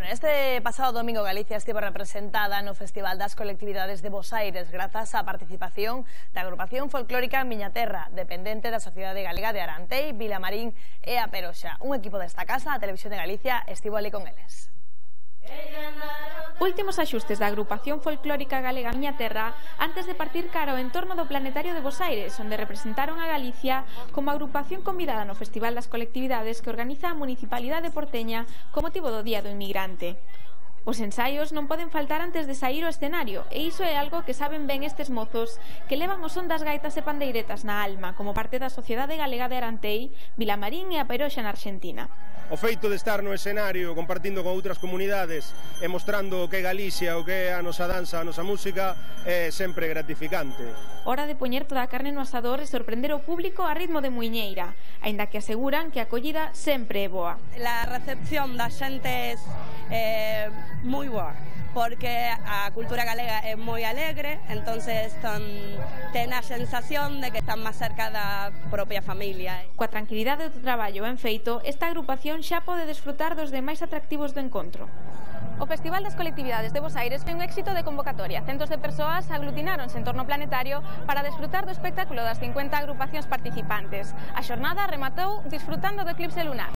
Bueno, este pasado domingo Galicia estive representada no Festival das Colectividades de Bos Aires grazas á participación da agrupación folclórica Miñaterra, dependente da Sociedade Galega de Arantei, Vilamarín e a Peroxa. Un equipo desta casa, a Televisión de Galicia, estivo ali con eles. Ella Últimos axustes da agrupación folclórica galega Miña Terra antes de partir cara ao entorno do Planetario de Bos Aires, onde representaron a Galicia como agrupación convidada no Festival das Colectividades que organiza a Municipalidade porteña co motivo do Día do Inmigrante. Os ensaios non poden faltar antes de sair o escenario, e iso é algo que saben ben estes mozos que levan o son das gaitas e pandeiretas na alma como parte da Sociedade Galega de Arantei, Vilamarín e a Peroxa na Argentina o feito de estar no escenario compartindo con outras comunidades e mostrando o que é Galicia, o que é a nosa danza, a nosa música é sempre gratificante. Hora de poñer toda a carne no asador e sorprender o público a ritmo de muiñeira, aínda que aseguran que a acollida sempre é boa. La recepción da xente é eh, moi boa porque a cultura galega é moi alegre, entonces son, ten a sensación de que están máis cerca da propia familia. Coa tranquilidade do traballo ben feito, esta agrupación xa pode desfrutar dos demais atractivos do encontro. O Festival das Colectividades de Bos Aires foi un éxito de convocatoria. Centos de persoas aglutináronse en torno planetario para desfrutar do espectáculo das 50 agrupacións participantes. A xornada rematou disfrutando do eclipse lunar.